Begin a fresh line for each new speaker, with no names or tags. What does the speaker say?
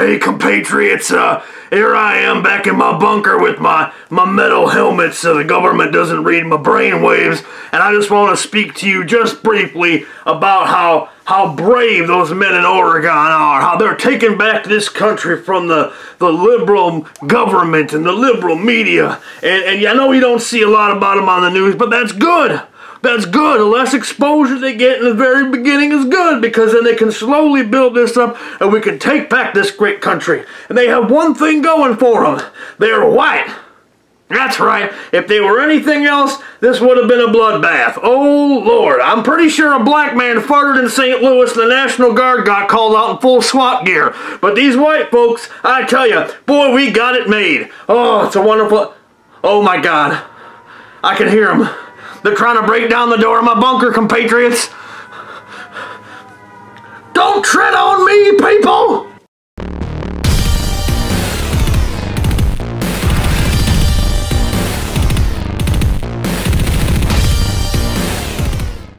Hey, compatriots, uh, here I am back in my bunker with my, my metal helmet so the government doesn't read my brain waves, and I just want to speak to you just briefly about how how brave those men in Oregon are, how they're taking back this country from the, the liberal government and the liberal media. And, and I know you don't see a lot about them on the news, but that's good. That's good. The less exposure they get in the very beginning is good because then they can slowly build this up and we can take back this great country. And they have one thing going for them. They're white. That's right. If they were anything else, this would have been a bloodbath. Oh, Lord. I'm pretty sure a black man farted in St. Louis and the National Guard got called out in full SWAT gear. But these white folks, I tell you, boy, we got it made. Oh, it's a wonderful... Oh, my God. I can hear them. They're trying to break down the door of my bunker, compatriots. Don't tread on me!